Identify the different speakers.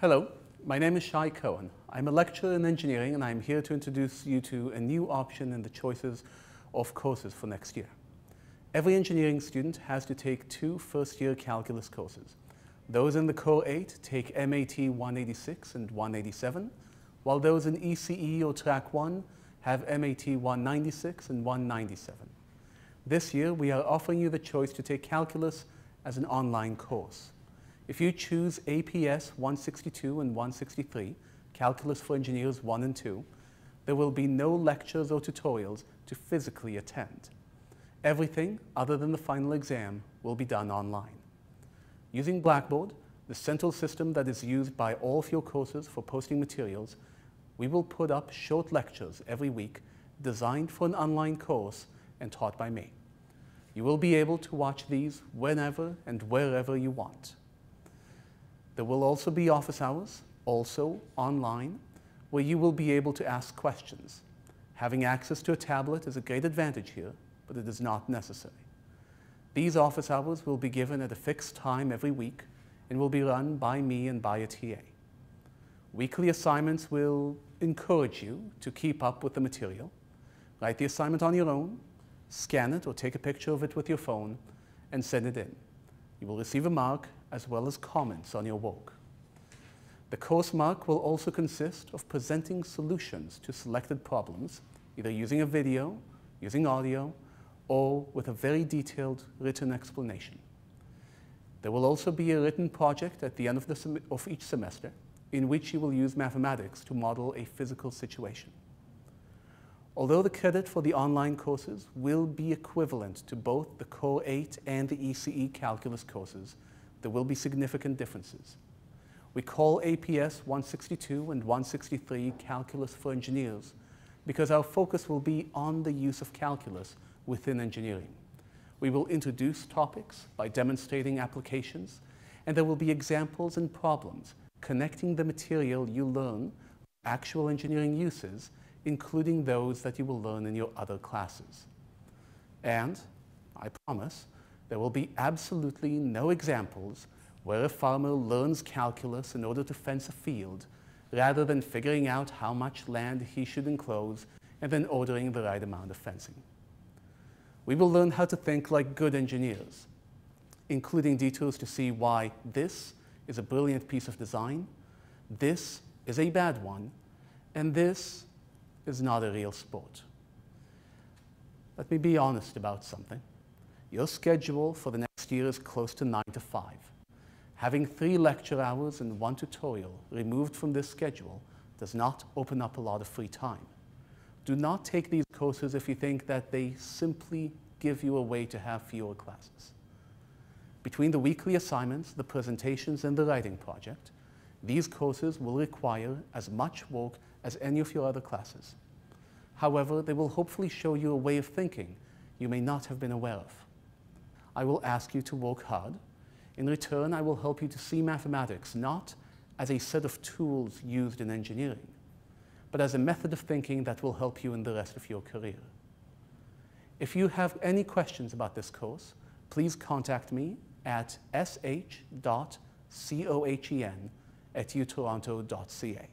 Speaker 1: Hello, my name is Shai Cohen. I'm a lecturer in engineering and I'm here to introduce you to a new option in the choices of courses for next year. Every engineering student has to take two first-year calculus courses. Those in the Core 8 take MAT 186 and 187, while those in ECE or Track 1 have MAT 196 and 197. This year, we are offering you the choice to take calculus as an online course. If you choose APS 162 and 163, Calculus for Engineers 1 and 2, there will be no lectures or tutorials to physically attend. Everything, other than the final exam, will be done online. Using Blackboard, the central system that is used by all of your courses for posting materials, we will put up short lectures every week designed for an online course and taught by me. You will be able to watch these whenever and wherever you want. There will also be office hours, also online, where you will be able to ask questions. Having access to a tablet is a great advantage here, but it is not necessary. These office hours will be given at a fixed time every week and will be run by me and by a TA. Weekly assignments will encourage you to keep up with the material. Write the assignment on your own, scan it or take a picture of it with your phone, and send it in. You will receive a mark as well as comments on your work. The course mark will also consist of presenting solutions to selected problems, either using a video, using audio, or with a very detailed written explanation. There will also be a written project at the end of, the of each semester in which you will use mathematics to model a physical situation. Although the credit for the online courses will be equivalent to both the Core 8 and the ECE calculus courses, there will be significant differences. We call APS 162 and 163 Calculus for Engineers because our focus will be on the use of calculus within engineering. We will introduce topics by demonstrating applications, and there will be examples and problems connecting the material you learn actual engineering uses, including those that you will learn in your other classes. And, I promise, there will be absolutely no examples where a farmer learns calculus in order to fence a field rather than figuring out how much land he should enclose and then ordering the right amount of fencing. We will learn how to think like good engineers, including details to see why this is a brilliant piece of design, this is a bad one, and this is not a real sport. Let me be honest about something. Your schedule for the next year is close to 9 to 5. Having three lecture hours and one tutorial removed from this schedule does not open up a lot of free time. Do not take these courses if you think that they simply give you a way to have fewer classes. Between the weekly assignments, the presentations, and the writing project, these courses will require as much work as any of your other classes. However, they will hopefully show you a way of thinking you may not have been aware of. I will ask you to work hard. In return, I will help you to see mathematics not as a set of tools used in engineering, but as a method of thinking that will help you in the rest of your career. If you have any questions about this course, please contact me at sh.cohen at utoronto.ca.